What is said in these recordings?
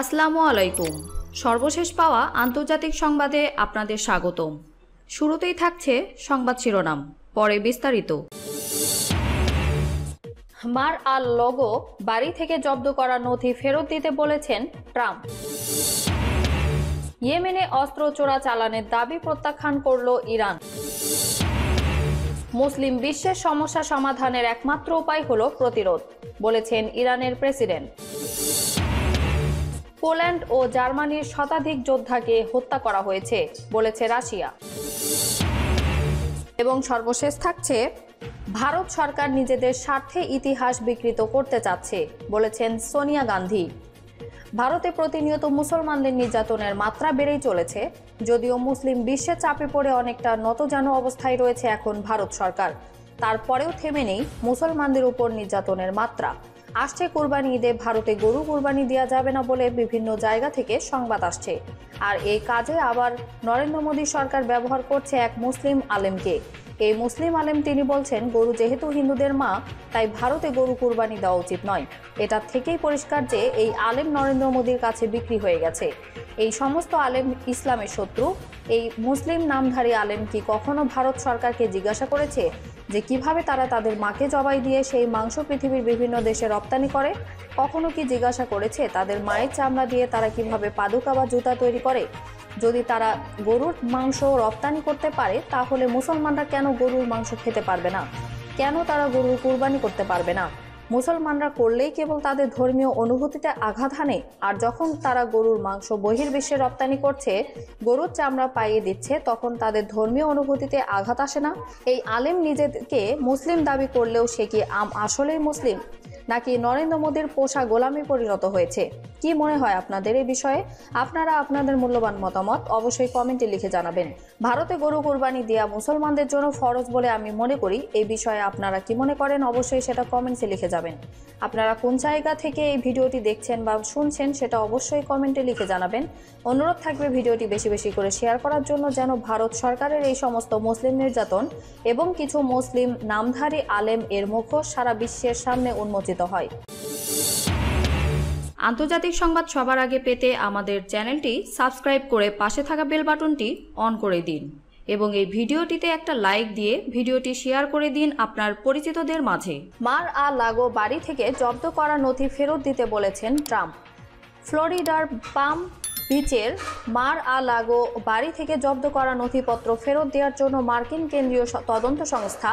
আসসালামু আলাইকুম। সর্বশেষ পাওয়া আন্তর্জাতিক সংবাদে আপনাদের স্বাগতম। শুরুতেই থাকছে সংবাদ শিরোনাম, পরে বিস্তারিত। মার আল লগো বাড়ি থেকে জব্দ করা নথি ফেরত দিতে বলেছেন ট্রাম্প। ইয়েমেনে অস্ত্র চোরা চালানের দাবি প্রত্যাখ্যান করল ইরান। মুসলিম বিশ্বের সমস্যা সমাধানের একমাত্র উপায় হল প্রতিরোধ, বলেছেন ইরানের প্রেসিডেন্ট। পোল্যান্ড ও জার্মানির শতাধিক যোদ্ধাকে হত্যা করা হয়েছে, বলেছে রাশিয়া। এবং সর্বশেষ থাকছে, ভারত সরকার নিজেদের স্বার্থে ইতিহাস বিকৃত করতে চাচ্ছে, বলেছেন সোনিয়া গান্ধী। ভারতে প্রতিনিয়ত মুসলমানদের নির্যাতনের মাত্রা বেড়েই চলেছে, যদিও মুসলিম বিশ্বে চাপে পড়ে অনেকটা নতজানু অবস্থায় রয়েছে এখন ভারত সরকার। তারপরেও থেমে নেই মুসলমানদের উপর নির্যাতনের মাত্রা। আসছে কোরবানি ঈদে, ভারতে গরু কোরবানি দেওয়া যাবে না বলে বিভিন্ন জায়গা থেকে সংবাদ আসছে। আর এই কাজে আবার নরেন্দ্র মোদী সরকার ব্যবহার করছে এক মুসলিম আলেমকে। এই মুসলিম আলেম তিনি বলছেন, গরু যেহেতু হিন্দুদের মা, তাই ভারতে গরু কুরবানি দেওয়া উচিত নয়। এটা থেকেই পরিষ্কার যে এই আলেম নরেন্দ্র মোদীর কাছে বিক্রি হয়ে গেছে। এই সমস্ত আলেম ইসলামের শত্রু। এই মুসলিম নামধারী আলেম কি কখনো ভারত সরকারকে জিজ্ঞাসা করেছে যে কীভাবে তারা তাদের মাকে জবাই দিয়ে সেই মাংস পৃথিবীর বিভিন্ন দেশে রপ্তানি করে? কখনো কি জিজ্ঞাসা করেছে তাদের মায়ের চামড়া দিয়ে তারা কীভাবে পাদুকা বা জুতা তৈরি করে? যদি তারা গরুর মাংস রপ্তানি করতে পারে, তাহলে মুসলমানরা কেন গরুর মাংস খেতে পারবে না? কেন তারা গরুর কুরবানি করতে পারবে না? মুসলমানরা করলেই কেবল তাদের ধর্মীয় অনুভূতিতে আঘাত হানে, আর যখন তারা গরুর মাংস বহির্বিশ্বে রপ্তানি করছে, গরুর চামড়া পাইয়ে দিচ্ছে, তখন তাদের ধর্মীয় অনুভূতিতে আঘাত আসে না। এই আলেম নিজেকে মুসলিম দাবি করলেও সে কি আম আসলেই মুসলিম? নাকি নরেন্দ্র মোদীর পোষা গোলামি পরিণত হয়েছে? কি মনে হয় আপনাদের এই বিষয়ে? আপনারা আপনাদের মূল্যবান মতামত অবশ্যই কমেন্টে লিখে জানাবেন। ভারতে গরু কোরবানি দেওয়া মুসলমানদের জন্য ফরজ বলে আমি মনে করি। এই বিষয়ে আপনারা কি মনে করেন? অবশ্যই সেটা কমেন্টসে লিখে যাবেন। আপনারা কোন জায়গা থেকে এই ভিডিওটি দেখছেন বা শুনছেন সেটা অবশ্যই কমেন্টে লিখে জানাবেন। অনুরোধ থাকবে ভিডিওটি বেশি বেশি করে শেয়ার করার জন্য যেন ভারত সরকারের এই সমস্ত মুসলিম নির্যাতন এবং কিছু মুসলিম নামধারী আলেম এর মুখোশ সারা বিশ্বের সামনে উন্মোচিত হয়। আন্তর্জাতিক সংবাদ সবার আগে পেতে আমাদের চ্যানেলটি সাবস্ক্রাইব করে পাশে থাকা বেল বাটনটি অন করে দিন এবং এই ভিডিওটিতে একটা লাইক দিয়ে ভিডিওটি শেয়ার করে দিন আপনার পরিচিতদের মাঝে। মার আ লাগো বাড়ি থেকে জব্দ করা নথি ফেরত দিতে বলেছেন ট্রাম্প। ফ্লোরিডার পাম বিচের মার আ লাগো বাড়ি থেকে জব্দ করা নথিপত্র ফেরত দেওয়ার জন্য মার্কিন কেন্দ্রীয় তদন্ত সংস্থা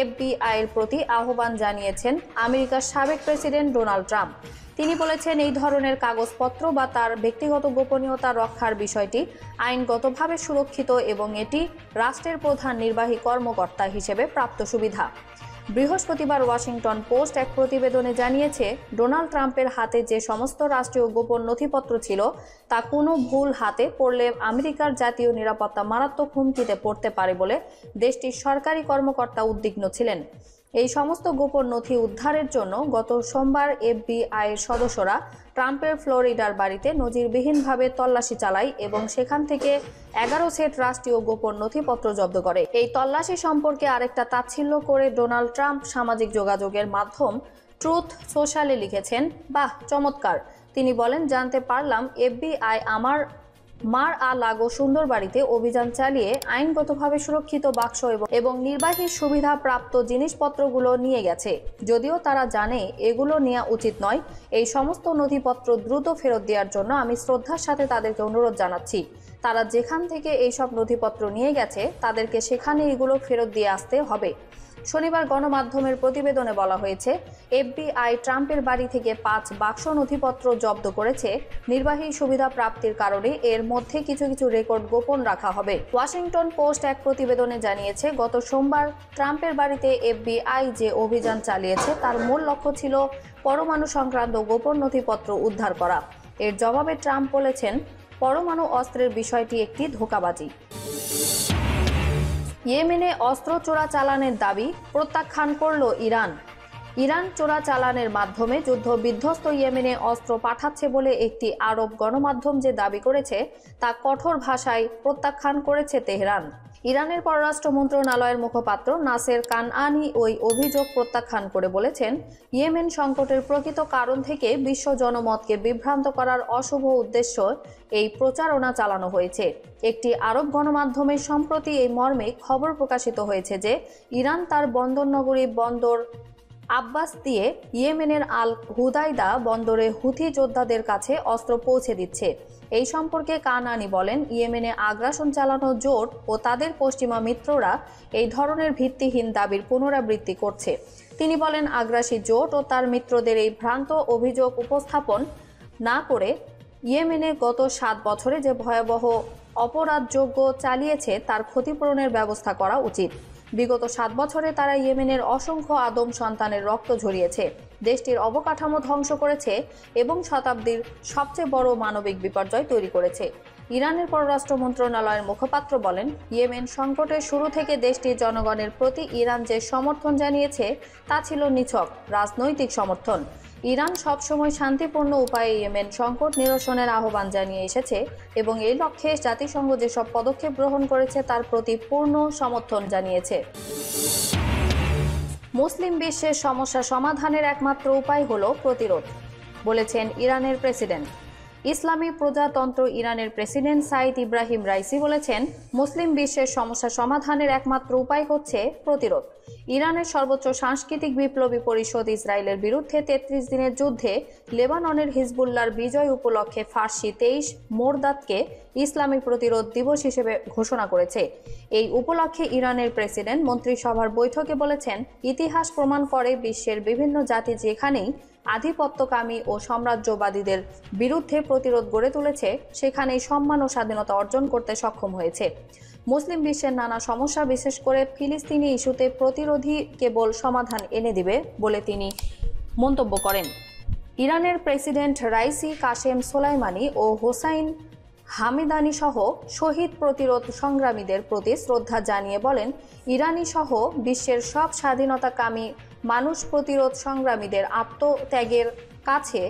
এফবিআইয়ের প্রতি আহ্বান জানিয়েছেন আমেরিকার সাবেক প্রেসিডেন্ট ডোনাল্ড ট্রাম্প। তিনি বলেছেন এই ধরনের কাগজপত্র বা তার ব্যক্তিগত গোপনীয়তা রক্ষার বিষয়টি আইনগতভাবে সুরক্ষিত এবং এটি রাষ্ট্রের প্রধান নির্বাহী কর্মকর্তা হিসেবে প্রাপ্ত সুবিধা। বৃহস্পতিবার ওয়াশিংটন পোস্ট এক প্রতিবেদনে জানিয়েছে, ডোনাল্ড ট্রাম্পের হাতে যে সমস্ত রাষ্ট্রীয় গোপন নথিপত্র ছিল, তা কোনো ভুল হাতে পড়লে আমেরিকার জাতীয় নিরাপত্তা মারাত্মক হুমকিতে পড়তে পারে বলে দেশটির সরকারি কর্মকর্তা উদ্বিগ্ন ছিলেন। এই সমস্ত গোপন নথি উদ্ধারের জন্য গত সোমবার এফবিআইয়ের সদস্যরা ট্রাম্পের ফ্লোরিডার বাড়িতে নজিরবিহীনভাবে তল্লাশি চালায় এবং সেখান থেকে এগারো সেট রাষ্ট্রীয় গোপন নথিপত্র জব্দ করে। এই তল্লাশি সম্পর্কে আরেকটা তাচ্ছিল্য করে ডোনাল্ড ট্রাম্প সামাজিক যোগাযোগের মাধ্যম ট্রুথ সোশ্যালে লিখেছেন, বাহ, চমৎকার। তিনি বলেন, জানতে পারলাম, এফবিআই আমার মার আ লাগো সুন্দর বাড়িতে অভিযান চালিয়ে আইনগতভাবে সুরক্ষিত বাক্স এবং নির্বাহী সুবিধা প্রাপ্ত জিনিসপত্রগুলো নিয়ে গেছে। যদিও তারা জানে এগুলো নেওয়া উচিত নয়। এই সমস্ত নথিপত্র দ্রুত ফেরত দেওয়ার জন্য আমি শ্রদ্ধার সাথে তাদেরকে অনুরোধ জানাচ্ছি। তারা যেখান থেকে এই সব নথিপত্র নিয়ে গেছে, তাদেরকে সেখানে এগুলো ফেরত দিয়ে আসতে হবে। শনিবার গণমাধ্যমের প্রতিবেদনে বলা হয়েছে, এফবিআই ট্রাম্পের বাড়ি থেকে পাঁচ বাক্স নথিপত্র জব্দ করেছে। নির্বাহী সুবিধা প্রাপ্তির কারণে এর মধ্যে কিছু কিছু রেকর্ড গোপন রাখা হবে। ওয়াশিংটন পোস্ট এক প্রতিবেদনে জানিয়েছে, গত সোমবার ট্রাম্পের বাড়িতে এফবিআই যে অভিযান চালিয়েছে, তার মূল লক্ষ্য ছিল পরমাণু সংক্রান্ত গোপন নথিপত্র উদ্ধার করা। এর জবাবে ট্রাম্প বলেছেন, পরমাণু অস্ত্রের বিষয়টি একটি ধোকাবাজি। ইয়েমেনে অস্ত্র চোরা চালানের দাবি প্রত্যাখ্যান করল ইরান। ইরান চোরাচালানের মাধ্যমে যুদ্ধ বিধ্বস্ত ইয়েমেনে অস্ত্র পাঠাচ্ছে বলে একটি আরব গণমাধ্যম যে দাবি করেছে, তা কঠোর ভাষায় প্রত্যাখ্যান করেছে তেহরান। ইরানের পররাষ্ট্র মন্ত্রণালয়ের মুখপাত্র নাসের কানআনি ওই অভিযোগ প্রত্যাখ্যান করে বলেছেন, ইয়েমেন সংকটের প্রকৃত কারণ থেকে বিশ্ব জনমতকে বিভ্রান্ত করার অশুভ উদ্দেশ্য এই প্রচারণা চালানো হয়েছে। একটি আরব গণমাধ্যমে সম্প্রতি এই মর্মে খবর প্রকাশিত হয়েছে যে, ইরান তার বন্দর নগরী বন্দর আব্বাস দিয়ে ইয়েমেনের আল হুদাইদা বন্দরে হুথি যোদ্ধাদের কাছে অস্ত্র পৌঁছে দিচ্ছে। এই সম্পর্কে কানানি বলেন, ইয়েমেনে আগ্রাসন চালানো জোট ও তাদের পশ্চিমা মিত্ররা এই ধরনের ভিত্তিহীন দাবির পুনরাবৃত্তি করছে। তিনি বলেন, আগ্রাসী জোট ও তার মিত্রদের এই ভ্রান্ত অভিযোগ উপস্থাপন না করে ইয়েমেনে গত সাত বছরে যে ভয়াবহ অপরাধযোগ্য চালিয়েছে, তার ক্ষতিপূরণের ব্যবস্থা করা উচিত। বিগত সাত বছরে তারা ইয়েমেনের অসংখ্য আদম সন্তানের রক্ত ঝরিয়েছে। দেশটির অবকাঠামো ধ্বংস করেছে এবং শতাব্দীর সবচেয়ে বড় মানবিক বিপর্যয় তৈরি করেছে। ইরানের পররাষ্ট্র মন্ত্রণালয়ের মুখপাত্র বলেন, ইয়েমেন সংকটের শুরু থেকে দেশটির জনগণের প্রতি ইরান যে সমর্থন জানিয়েছে, তা ছিল নিছক রাজনৈতিক সমর্থন। ইরান সবসময় শান্তিপূর্ণ উপায়ে ইয়েমেন সংকট নিরসনের আহ্বান জানিয়ে এসেছে এবং এই লক্ষ্যে জাতিসংঘ যেসব পদক্ষেপ গ্রহণ করেছে, তার প্রতি পূর্ণ সমর্থন জানিয়েছে। মুসলিম বিশ্বের সমস্যা সমাধানের একমাত্র উপায় হল প্রতিরোধ বলেছেন ইরানের প্রেসিডেন্ট। ইসলামী প্রজাতন্ত্র ইরানের প্রেসিডেন্ট সাইদ ইব্রাহিম রাইসি বলেছেন, মুসলিম বিশ্বের সমস্যা সমাধানের একমাত্র উপায় হচ্ছে প্রতিরোধ। ইরানের সর্বোচ্চ সাংস্কৃতিক বিপ্লবী পরিষদ ইসরায়েলের বিরুদ্ধে তেত্রিশ দিনের যুদ্ধে লেবাননের হিজবুল্লার বিজয় উপলক্ষে ফার্সি তেইশ মোরদাতকে ইসলামী প্রতিরোধ দিবস হিসেবে ঘোষণা করেছে। এই উপলক্ষে ইরানের প্রেসিডেন্ট মন্ত্রিসভার বৈঠকে বলেছেন, ইতিহাস প্রমাণ করে বিশ্বের বিভিন্ন জাতি যেখানেই আধিপত্যকামী ও সাম্রাজ্যবাদীদের বিরুদ্ধে প্রতিরোধ গড়ে তুলেছে, সেখানেই সম্মান ও স্বাধীনতা অর্জন করতে সক্ষম হয়েছে। মুসলিম বিশ্বের নানা সমস্যা বিশেষ করে ফিলিস্তিনি ইস্যুতে প্রতিরোধী কেবল সমাধান এনে দিবে বলে তিনি মন্তব্য করেন। ইরানের প্রেসিডেন্ট রাইসি কাশেম সোলাইমানি ও হোসাইন হামিদানি সহ শহীদ প্রতিরোধ সংগ্রামীদের প্রতি শ্রদ্ধা জানিয়ে বলেন, ইরানি সহ বিশ্বের সব স্বাধীনতাকামী মানুষ প্রতিরোধ সংগ্রামীদের আত্মত্যাগের কাছে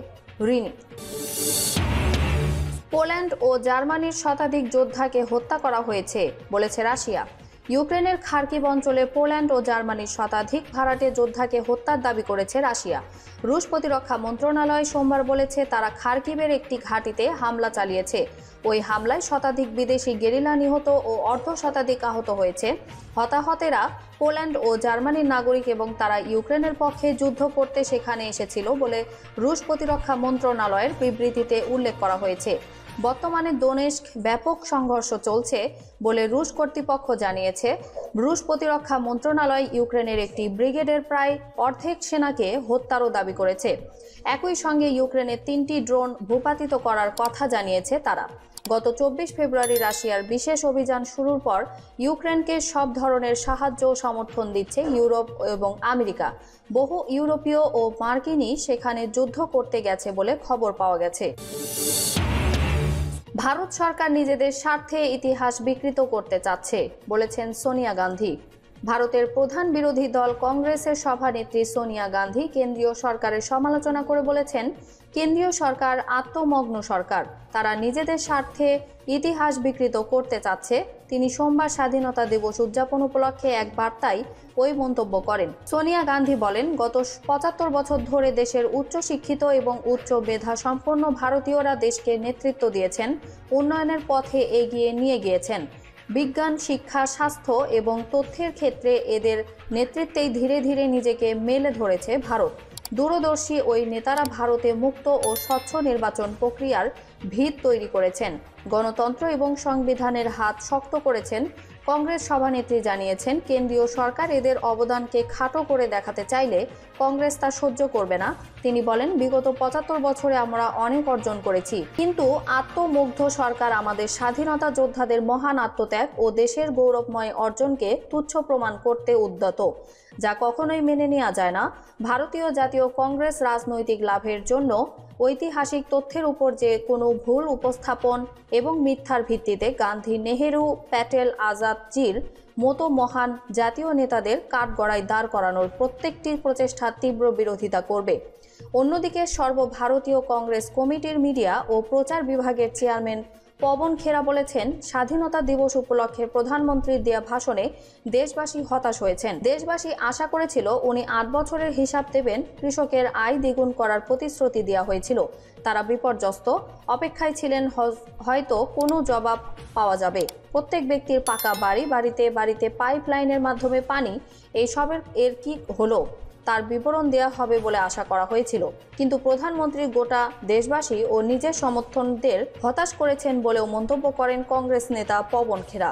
ঋণী। পোল্যান্ড ও জার্মানির শতাধিক যোদ্ধাকে হত্যা করা হয়েছে, বলেছে রাশিয়া। ইউক্রেনের খার্কিব অঞ্চলে পোল্যান্ড ও জার্মানির শতাধিক ভাড়াটে যোদ্ধাকে হত্যার দাবি করেছে রাশিয়া। রুশ প্রতিরক্ষা মন্ত্রণালয় সোমবার বলেছে, তারা খার্কিবের একটি ঘাঁটিতে হামলা চালিয়েছে। ওই হামলায় শতাধিক বিদেশি গেরিলা নিহত ও অর্ধ শতাধিক আহত হয়েছে। হতাহতেরা পোল্যান্ড ও জার্মানির নাগরিক এবং তারা ইউক্রেনের পক্ষে যুদ্ধ করতে সেখানে এসেছিল বলে রুশ প্রতিরক্ষা মন্ত্রণালয়ের বিবৃতিতে উল্লেখ করা হয়েছে। বর্তমানে দোনেস্ক ব্যাপক সংঘর্ষ চলছে বলে রুশ কর্তৃপক্ষ জানিয়েছে। রুশ প্রতিরক্ষা মন্ত্রণালয় ইউক্রেনের একটি ব্রিগেডের প্রায় অর্ধেক সেনাকে হত্যারও দাবি করেছে। একই সঙ্গে ইউক্রেনের তিনটি ড্রোন ভূপাতিত করার কথা জানিয়েছে তারা। গত চব্বিশ ফেব্রুয়ারি রাশিয়ার বিশেষ অভিযান শুরুর পর ইউক্রেনকে সব ধরনের সাহায্য সমর্থন দিচ্ছে ইউরোপ এবং আমেরিকা। বহু ইউরোপীয় ও মার্কিনই সেখানে যুদ্ধ করতে গেছে বলে খবর পাওয়া গেছে। ভারত সরকার নিজেদের স্বার্থে ইতিহাস বিকৃত করতে চাচ্ছে, বলেছেন সোনিয়া গান্ধী। ভারতের প্রধান বিরোধী দল কংগ্রেসের সভানেত্রী সোনিয়া গান্ধী কেন্দ্রীয় সরকারের সমালোচনা করে বলেছেন, কেন্দ্রীয় সরকার আত্মমগ্ন সরকার। তারা নিজেদের স্বার্থে ইতিহাস বিকৃত করতে চাচ্ছে। তিনি সোমবার স্বাধীনতা দিবস উদযাপন উপলক্ষে এক বার্তায় ওই মন্তব্য করেন। সোনিয়া গান্ধী বলেন, গত পঁচাত্তর বছর ধরে দেশের উচ্চ শিক্ষিত এবং উচ্চ মেধা সম্পন্ন ভারতীয়রা দেশকে নেতৃত্ব দিয়েছেন, উন্নয়নের পথে এগিয়ে নিয়ে গিয়েছেন। বিজ্ঞান, শিক্ষা, স্বাস্থ্য এবং তথ্যের ক্ষেত্রে এদের নেতৃত্বেই ধীরে ধীরে নিজেকে মেলে ধরেছে ভারত। দূরদর্শী ওই নেতারা ভারতে মুক্ত ও স্বচ্ছ নির্বাচন প্রক্রিয়ার ভিত তৈরি করেছেন। গণতন্ত্র এবং সংবিধানের হাত শক্ত করেছেন। কংগ্রেস সভানেত্রী জানিয়েছেন, কেন্দ্রীয় সরকার এদের অবদানকে খাটো করে দেখাতে চাইলে কংগ্রেস তা সহ্য করবে না। তিনি বলেন, বিগত পঁচাত্তর বছরে আমরা অনেক অর্জন করেছি। কিন্তু আত্মমুগ্ধ সরকার আমাদের স্বাধীনতা যোদ্ধাদের মহান আত্মত্যাগ ও দেশের গৌরবময় অর্জনকে তুচ্ছ প্রমাণ করতে উদ্যত, যা কখনোই মেনে নেওয়া যায় না। ভারতীয় জাতীয় কংগ্রেস রাজনৈতিক লাভের জন্য ঐতিহাসিক তথ্যের উপর যে কোনো ভুল উপস্থাপন এবং মিথ্যার ভিত্তিতে গান্ধী নেহেরু, প্যাটেল আজাদ জির মতো মহান জাতীয় নেতাদের কাঠগড়ায় দাঁড় করানোর প্রত্যেকটি প্রচেষ্টা তীব্র বিরোধিতা করবে। অন্যদিকে সর্বভারতীয় কংগ্রেস কমিটির মিডিয়া ও প্রচার বিভাগের চেয়ারম্যান পবন খেরা বলেছেন, স্বাধীনতা দিবস উপলক্ষে প্রধানমন্ত্রীর দেয়া ভাষণে দেশবাসী হতাশ হয়েছেন। দেশবাসী আশা করেছিল উনি আট বছরের হিসাব দেবেন, কৃষকের আয় দ্বিগুণ করার প্রতিশ্রুতি দেওয়া হয়েছিল। তারা বিপর্যস্ত, অপেক্ষায় ছিলেন হয়তো কোনো জবাব পাওয়া যাবে। প্রত্যেক ব্যক্তির পাকা বাড়ি, বাড়িতে বাড়িতে পাইপ লাইনের মাধ্যমে পানি এই সবের এর কি হলো? তার বিবরণ দেওয়া হবে বলে আশা করা হয়েছিল। কিন্তু প্রধানমন্ত্রী গোটা দেশবাসী ও নিজের সমর্থনদের হতাশ করেছেন বলেও মন্তব্য করেন কংগ্রেস নেতা পবন খেরা।